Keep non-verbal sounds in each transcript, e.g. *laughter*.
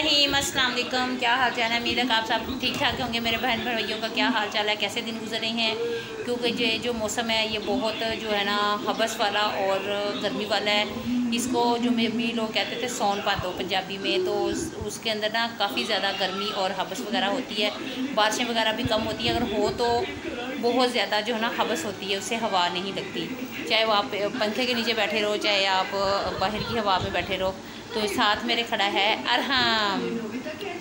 रहीम अस्सलाम वालेकुम। क्या हाल चाल है उम्मीद आप सब ठीक ठाक होंगे। मेरे बहन भाइयों का क्या हाल चाल है? कैसे दिन गुजर रहे हैं? क्योंकि ये जो मौसम है ये बहुत जो है ना हबस वाला और गर्मी वाला है। इसको जो मेरी लोग कहते थे सोन पातो पंजाबी में तो उस, उसके अंदर ना काफ़ी ज़्यादा गर्मी और हबस वगैरह होती है। बारिशें वगैरह भी कम होती है। अगर हो तो बहुत ज़्यादा जो है ना हबस होती है। उससे हवा नहीं लगती। चाहे वो आप पंखे के नीचे बैठे रहो चाहे आप बाहर की हवा में बैठे रहो। तो साथ मेरे खड़ा है अरहम।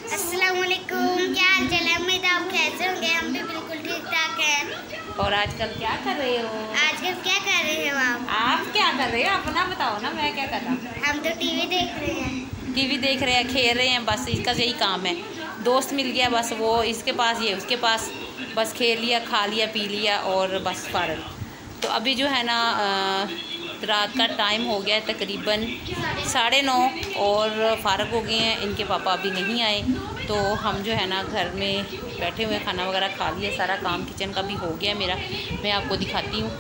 क्या हाल चाल है? उम्मीद आप कैसे होंगे हम भी बिल्कुल ठीक ठाक हैं। और आजकल क्या कर रहे हो? आजकल क्या कर रहे हो आप? आप क्या कर रहे हो? अपना बताओ ना मैं क्या कर रहा हूँ? हम तो टीवी देख रहे हैं। टीवी देख रहे हैं खेल रहे हैं बस इसका यही काम है। दोस्त मिल गया बस वो इसके पास ये उसके पास बस खेल लिया खा लिया पी लिया और बस फारग तो अभी जो है ना रात का टाइम हो गया है तकरीबन साढ़े नौ और फारग हो गए हैं। इनके पापा अभी नहीं आए तो हम जो है ना घर में बैठे हुए खाना वगैरह खा लिया सारा काम किचन का भी हो गया मेरा। मैं आपको दिखाती हूँ।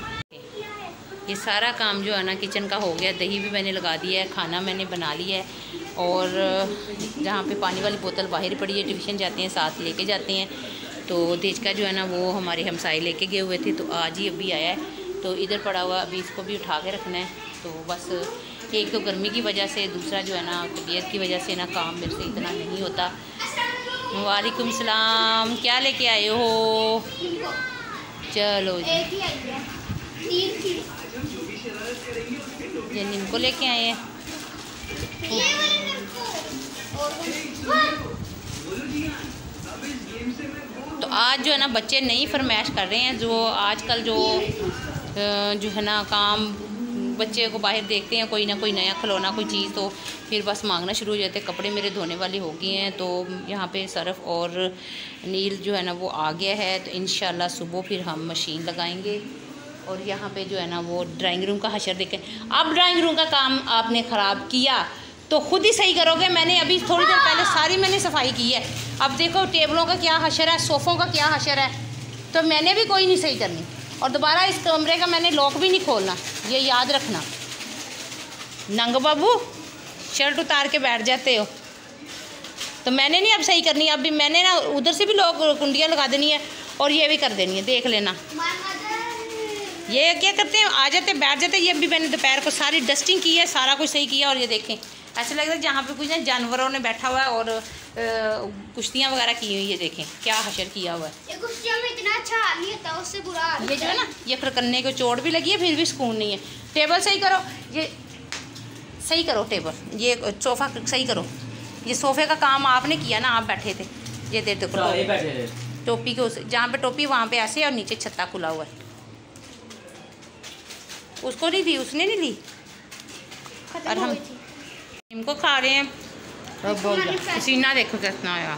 ये सारा काम जो है ना किचन का हो गया, दही भी मैंने लगा दिया है, खाना मैंने बना लिया है और जहाँ पे पानी वाली बोतल बाहर पड़ी है ट्यूशन जाते हैं, साथ लेके जाते हैं। तो देश का जो है ना वो हमारे हमसाए लेके गए हुए थे तो आज ही अभी आया है। तो इधर पड़ा हुआ अभी इसको भी उठा के रखना है। तो बस एक तो गर्मी की वजह से दूसरा जो है ना तबीयत की वजह से ना काम मेरे से इतना नहीं होता। वालेकुम सलाम क्या लेके आए हो? चलो जी। ये नीम को। लेके आए हैं। तो आज जो है ना बच्चे नई फरमाइश कर रहे हैं जो आजकल जो जो है ना, काम बच्चे को बाहर देखते हैं, कोई ना कोई नया खिलौना, कोई चीज़ तो फिर बस मांगना शुरू हो जाते हैं, कपड़े मेरे धोने वाले हो गए हैं तो यहाँ पे सरफ़ और नील जो है ना, वो आ गया है तो इन सुबह फिर हम मशीन लगाएँगे। और यहाँ पे जो है ना, वो ड्राइंग रूम का हशर देखें अब ड्राइंग रूम का काम आपने ख़राब किया तो खुद ही सही करोगे, मैंने अभी थोड़ी देर पहले सारी मैंने सफ़ाई की है। अब देखो, टेबलों का क्या हशर है, सोफ़ों का क्या हशर है तो मैंने भी कोई नहीं सही करनी। और दोबारा इस कमरे का मैंने लॉक भी नहीं खोलना, ये याद रखना। नंग बाबू, शर्ट उतार के बैठ जाते हो। तो मैंने नहीं अब सही करनी, अभी मैंने ना उधर से भी लॉक कुंडियाँ लगा देनी है और ये भी कर देनी है, देख लेना। ये क्या करते हैं, आ जाते, बैठ जाते, ये अभी मैंने दोपहर को सारी डस्टिंग की है, सारा कुछ सही किया और ये देखें। ऐसे लगता है जहाँ पे कुछ ना जानवरों ने बैठा हुआ है और कुश्तियाँ वगैरह की हुई है देखें क्या हशर किया हुआ है। ये में इतना अच्छा नहीं होता उससे बुरा ये जो है ना ये फिर करने को चोट भी लगी है फिर भी सुकून नहीं है। टेबल सही करो ये सही करो टेबल ये सोफ़ा सही करो। ये सोफ़े का काम आपने किया ना आप बैठे थे ये दे देखो टोपी के उस जहाँ पे टोपी वहाँ पे ऐसे और नीचे छत्ता खुला हुआ है। उसको नहीं दी उसने नहीं ली? और हम इनको खा रहे हैं। पसीना देखो कितना आया।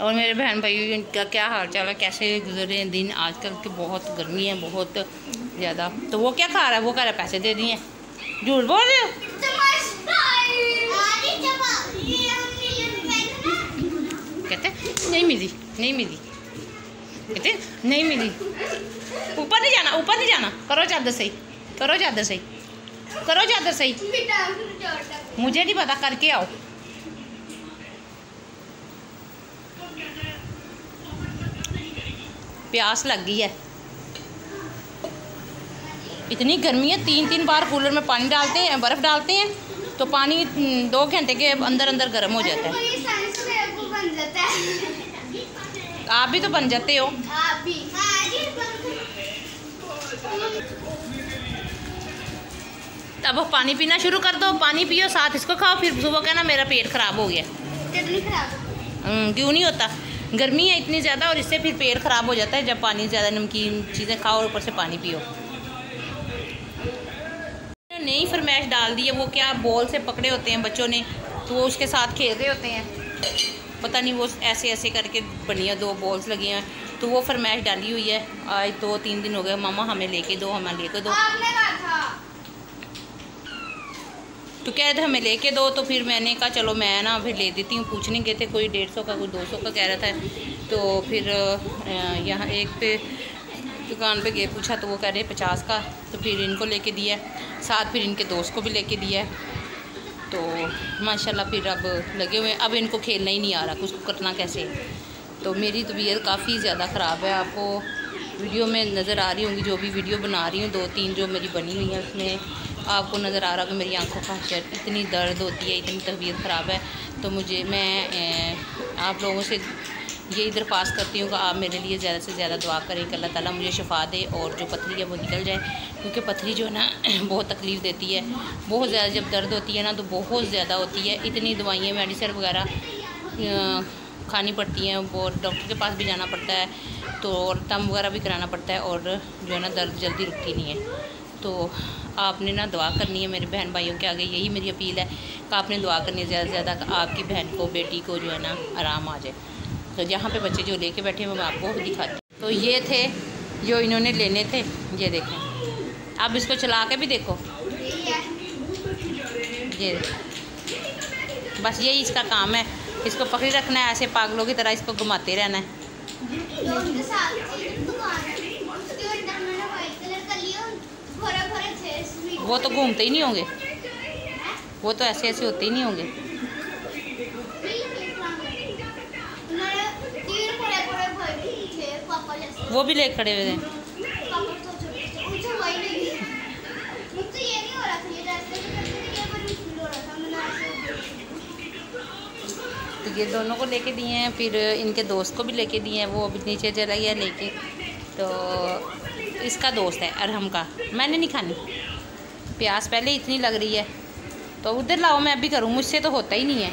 और मेरे बहन भाई का क्या हाल चाल है? कैसे गुजरे हैं दिन? आजकल के बहुत गर्मी है बहुत ज़्यादा। तो वो क्या खा रहा है? वो कह रहा है पैसे दे दिए। झूठ बोल रहे हो? कहते नहीं मिली नहीं मिली। कहते नहीं मिली। ऊपर नहीं जाना ऊपर नहीं जाना। करो चादर सही। करो ज़्यादा सही। करो ज़्यादा सही। मुझे नहीं पता करके आओ। प्यास लग गई है। इतनी गर्मी है तीन तीन बार कूलर में पानी डालते हैं बर्फ़ डालते हैं तो पानी दो घंटे के अंदर अंदर गर्म हो जाता है। आप भी तो बन जाते हो। आप भी। अब पानी पीना शुरू कर दो पानी पियो साथ इसको खाओ फिर सुबह कहना मेरा पेट ख़राब हो गया। हम्म, क्यों नहीं होता? गर्मी है इतनी ज़्यादा और इससे फिर पेट ख़राब हो जाता है जब पानी ज़्यादा नमकीन चीज़ें खाओ और ऊपर से पानी पियो। नई फरमाइश डाल दी है वो क्या बॉल से पकड़े होते हैं बच्चों ने तो वो उसके साथ खेल रहे होते हैं। पता नहीं वो ऐसे ऐसे करके बनी है दो बॉल्स लगी हैं। तो वो फरमाइश डाली हुई है आज दो तीन दिन हो गए मामा हमें लेके दो हमें लेके दो। तो कह रहे हमें लेके दो। तो फिर मैंने कहा, चलो, मैं ना फिर ले देती हूँ। पूछने गए थे, कोई डेढ़ सौ का, कोई दो सौ का कह रहा था। तो फिर यहाँ एक पे दुकान पे गए, पूछा तो वो कह रहे, पचास का। तो फिर इनको लेके दिया। साथ फिर इनके दोस्त को भी लेके दिया। तो माशाल्लाह, फिर अब लगे हुए हैं। अब इनको खेलना ही नहीं आ रहा, कुछ करना कैसे? तो मेरी तबीयत काफ़ी ज़्यादा ख़राब है। आपको वीडियो में नज़र आ रही होंगी, जो भी वीडियो बना रही हूँ, दो तीन जो मेरी बनी हुई है उसमें। आपको नज़र आ रहा कि मेरी आँखों का शर इतनी दर्द होती है, इतनी तबीयत ख़राब है तो मुझे, मैं आप लोगों से यही दरख्वास्त करती हूँ कि आप मेरे लिए ज़्यादा से ज़्यादा दुआ करें कि अल्लाह ताला मुझे शफा दे और जो पथरी है वो निकल जाए, क्योंकि पथरी जो है ना, *clears throat* बहुत तकलीफ़ देती है। बहुत ज़्यादा जब दर्द होती है ना तो बहुत ज़्यादा होती है। इतनी दवाइयाँ, मेडिसिन वगैरह खानी पड़ती हैं और डॉक्टर के पास भी जाना पड़ता है तो और दम वगैरह भी कराना पड़ता है और जो है ना, दर्द जल्दी रुकती नहीं है। तो आपने ना दुआ करनी है मेरे बहन भाइयों के आगे, यही मेरी अपील है कि आपने दुआ करनी है ज़्यादा से ज़्यादा आपकी बहन को, बेटी को जो है ना आराम आ जाए। तो जहाँ पे बच्चे जो लेके बैठे हैं मैं आपको दिखाती हूँ। तो ये थे, जो इन्होंने लेने थे, ये देखें। आप इसको चला के भी देखो। ये बस यही इसका काम है। इसको पकड़ी रखना है, ऐसे पागलों की तरह इसको घुमाते रहना है। वो तो घूमते ही नहीं होंगे। वो तो ऐसे ऐसे होते ही नहीं होंगे। वो भी ले खड़े हुए हैं तो ये दोनों को लेके दिए हैं, फिर इनके दोस्त को भी लेके दिए हैं, वो अभी नीचे चला गया लेके। तो इसका दोस्त है, अरहम का। मैंने नहीं खानी। प्यास पहले इतनी लग रही है। तो उधर लाओ, मैं अभी करूँ, मुझसे तो होता ही नहीं है।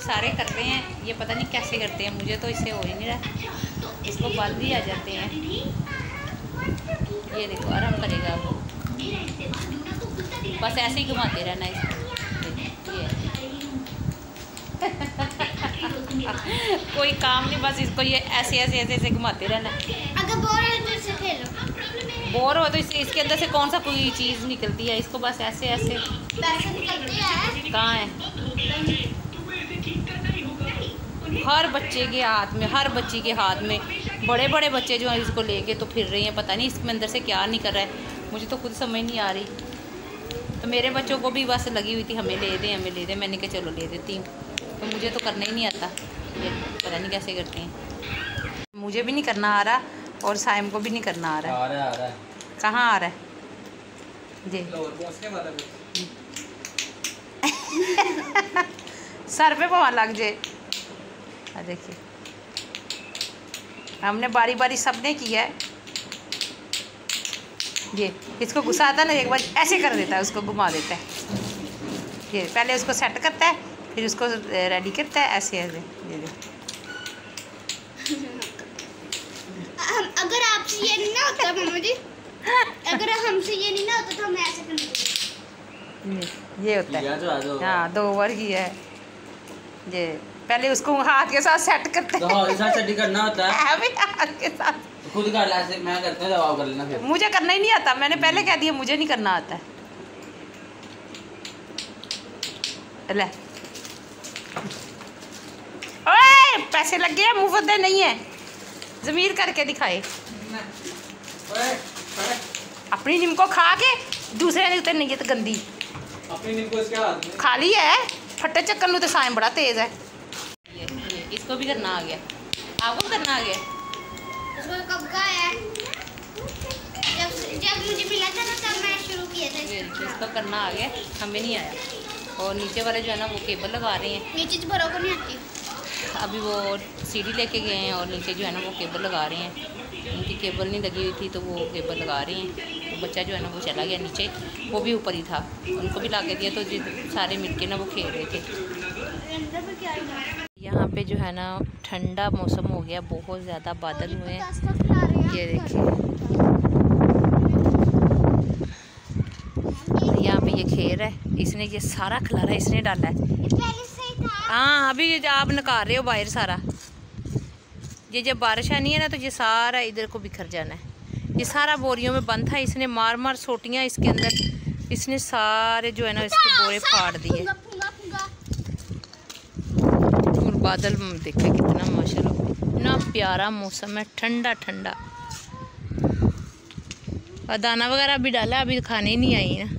सारे करते हैं, ये पता नहीं कैसे करते हैं, मुझे तो इससे हो ही नहीं रहा। इसको बाल भी आ जाते हैं। ये देखो, आराम करेगा वो। बस ऐसे ही घुमाते रहना इसको। *laughs* कोई काम नहीं, बस इसको ये ऐसे ऐसे ऐसे ऐसे घुमाते रहना। अगर बोर हो तो इस, इसके अंदर से कौन सा कोई चीज़ निकलती है? इसको बस ऐसे ऐसे। कहाँ है? हर बच्चे के हाथ में हर बच्ची के हाथ में। बड़े बड़े बच्चे जो हैं इसको लेके तो फिर रही हैं पता नहीं इसके अंदर से क्या निकल रहा है। मुझे तो खुद समझ नहीं आ रही। तो मेरे बच्चों को भी बस लगी हुई थी हमें ले दें हमें ले दें। मैंने कहा चलो ले देती हूँ। तो मुझे तो करना ही नहीं आता। ये पता नहीं कैसे करते हैं। मुझे भी नहीं करना आ रहा। और साइम को भी नहीं करना आ रहा आ रहा है आ रहा है। कहाँ आ रहा है? जी। *laughs* सर पे पवा लग जे देखिए। हमने बारी बारी सबने किया है। ये इसको गुस्सा आता है ना एक बार ऐसे कर देता है उसको घुमा देता है। ये पहले उसको सेट करता है फिर उसको रेडी करता है ऐसे ऐसे। ये देखो *laughs* हम अगर आपसे ये नहीं ना होता मम्मा जी। अगर हमसे ये नहीं ना होता तो हम ऐसे करते ये ये होता है। तो। हाँ दो बार किया है। ये पहले उसको हाथ के साथ सेट करते तो हाँ ऐसा चड्डी करना होता है। है हाथ के साथ। तो खुद कर ला ऐसे मैं करता हूँ दबाव कर लेना फिर। मुझे करना ही नहीं आता। मैंने पहले कह दिया मुझे नहीं करना आता है। ले। ओए पैसे लग गए मुफ़्त नहीं है। जमीर करके दिखाए। अपनी नीम को खा के दूसरे ने उतर नीयत गंदी। अपनी नींद को इसके हाथ में। खाली है फट्टे चक्कर तो साइम बड़ा तेज है। ये, ये, इसको भी करना आ गया। आपको भी करना आ गया? उसको कब का है? जब जब मुझे मिला था ना तब मैं शुरू किया था। इसको करना आ गया हमें नहीं आया। और नीचे वाले जो है ना वो केबल लगा रहे हैं। नीचे से भरो को नहीं आती। अभी वो सीढ़ी लेके गए हैं और नीचे जो है ना वो केबल लगा रहे हैं। उनकी केबल नहीं लगी हुई थी तो वो केबल लगा रहे हैं। तो बच्चा जो है ना वो चला गया नीचे। वो भी ऊपर ही था। उनको भी ला के दिया तो सारे मिलके ना वो खेल रहे थे। यहाँ पे जो है ना ठंडा मौसम हो गया। बहुत ज़्यादा बादल हुए खिला रहे ये देखिए। यहाँ पे ये खेर है। इसने ये सारा इसने डाला है पहले से ही। हाँ अभी आप नकार रहे हो बाहर सारा। ये जब बारिश आनी है ना तो ये सारा इधर को बिखर जाना है। ये सारा बोरियों में बंद था इसने मार मार सोटियाँ इसके अंदर इसने सारे जो है ना इसके बोरे फाड़ दिए। और बादल देखे कितना माशाल्लाह। इतना प्यारा मौसम है ठंडा ठंडा और दाना वगैरह भी डाला अभी खाने ही नहीं आई ना।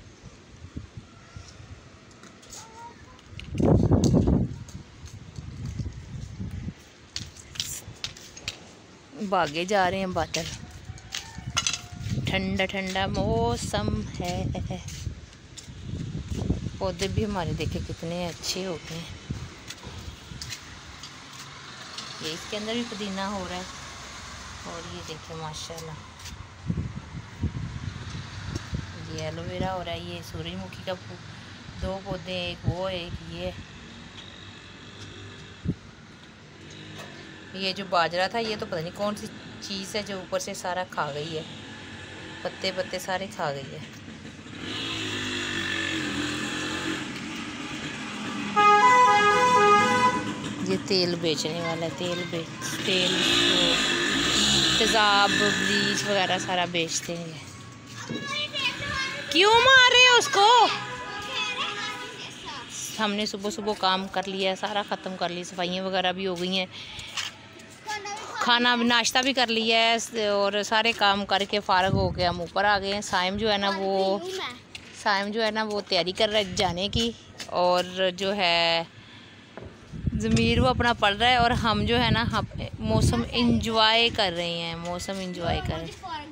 भागे जा रहे हैं बादल। ठंडा ठंडा मौसम है। पौधे भी हमारे देखे कितने अच्छे हो गए हैं। ये इसके अंदर भी पुदीना हो रहा है। और ये देखिए, माशाल्लाह। ये एलोवेरा हो रहा है, ये सूरजमुखी का दो पौधे एक वो एक ये ये जो बाजरा था, ये तो पता नहीं कौन सी चीज़ है जो ऊपर से सारा खा गई है। पत्ते पत्ते सारे खा गई है। ये तेल बेचने वाला है, तेल बेच तेल तेज़ाब, ब्लीच वगैरह सारा बेचते हैं। क्यों मार रहे हो उसको? हमने सुबह सुबह काम कर लिया, सारा ख़त्म कर लिया सफाइयाँ वगैरह भी हो गई हैं। खाना भी नाश्ता भी कर लिया है और सारे काम करके फ़ारग हो के हम ऊपर आ गए हैं। साइम जो है ना वो साइम जो है ना वो तैयारी कर रहा है जाने की और जो है ज़मीर वो अपना पढ़ रहा है और हम जो है ना हम मौसम इंजॉय कर रहे हैं मौसम इंजॉय कर रहे हैं।